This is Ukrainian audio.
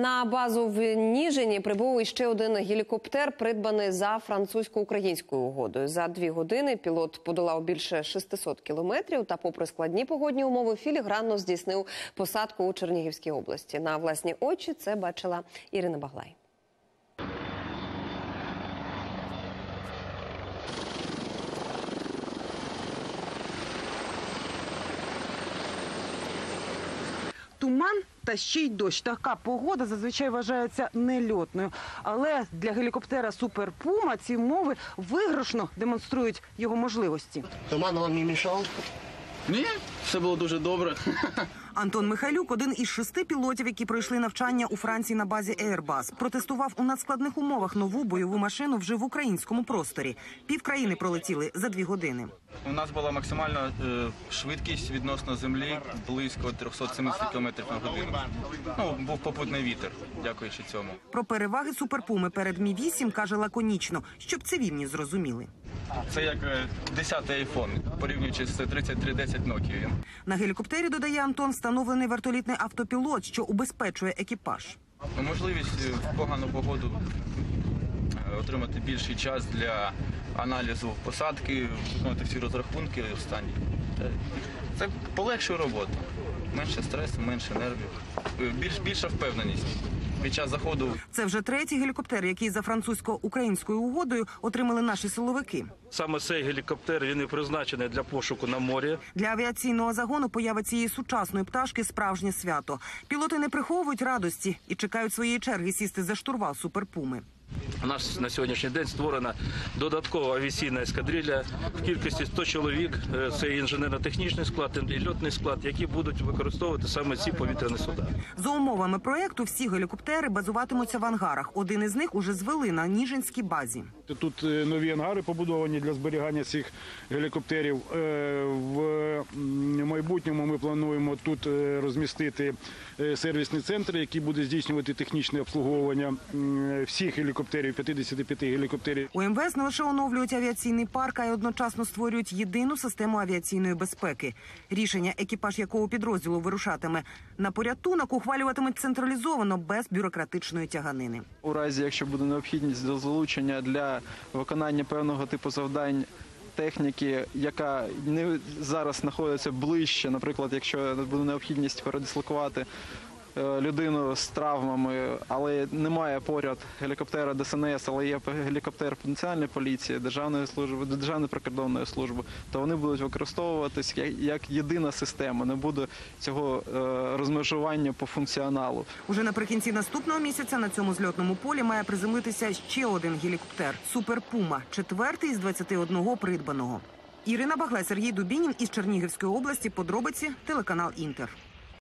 На базу в Ніжині прибув іще один гелікоптер, придбаний за французько-українською угодою. За дві години пілот подолав більше 600 кілометрів та, попри складні погодні умови, філігранно здійснив посадку у Чернігівській області. На власні очі це бачила Ірина Баглай. Туман та ще й дощ. Така погода зазвичай вважається нельотною. Але для гелікоптера Супер Пума ці умови виграшно демонструють його можливості. Туман вам не мішав? Ні, все було дуже добре. Антон Михайлюк один із шести пілотів, які пройшли навчання у Франції на базі Airbus. Протестував у надскладних умовах нову бойову машину вже в українському просторі. Півкраїни пролетіли за дві години. У нас була максимальна е, швидкість відносно землі близько 370 км на годину. Ну, був попутний вітер, дякуючи цьому. Про переваги суперпуми перед Мі 8 каже лаконічно, щоб цивільні зрозуміли. Це як е, 10-й айфон, порівнюючи з 3310 Nokia. На гелікоптері додає Антон встановлений вертолітний автопілот, що убезпечує екіпаж. Ну, Можливість е, в погану погоду е, отримати більший час для аналізу посадки, виконати всі розрахунки останні. Е, Це полегшує роботу. Менше стресу, менше нервів, е, більш, більша впевненість під час заходу Це вже третій гелікоптер, який за французько-українською угодою отримали наші силовики. Саме цей гелікоптер він і призначений для пошуку на морі. Для авіаційного загону поява цієї сучасної пташки справжнє свято. Пілоти не приховують радості і чекають своєї черги сісти за штурвал суперпуми. У нас на сьогоднішній день створена додаткова авіаційна ескадрилля в кількості 100 чоловік. Е, Це інженерно-технічний склад, і льотний склад, які будуть використовувати саме ці повітряні суда. За умовами проекту всі гелікоптери базуватимуться в ангарах. Один із них уже звели на Ніжинській базі. Тут е, нові ангари побудовані для зберігання цих гелікоптерів. Е, В майбутньому ми плануємо тут розмістити е, сервісний центр, який буде здійснювати технічне обслуговування всіх гелікоптерів, 55 гелікоптерів. У МВС не лише оновлюють авіаційний парк, а й одночасно створюють єдину систему авіаційної безпеки. Рішення, екіпаж якого підрозділу вирушатиме на порятунок, ухвалюватимуть централізовано без бюрократичної тяганини. У разі, якщо буде необхідність до залучення для виконання певного типу завдань техніки, яка не зараз знаходиться ближче, наприклад, якщо буде необхідність передислокувати людину з травмами, але немає поряд гелікоптера ДСНС, але є гелікоптер Національної поліції, Державної служби, Державної прикордонної служби, то вони будуть використовуватись як, єдина система. Не буде цього е, розмежування по функціоналу. Уже наприкінці наступного місяця на цьому зльотному полі має приземлитися ще один гелікоптер Супер Пума, четвертий із 21 придбаного. Ірина Баглай, Сергій Дубінін із Чернігівської області. Подробиці телеканал Інтер.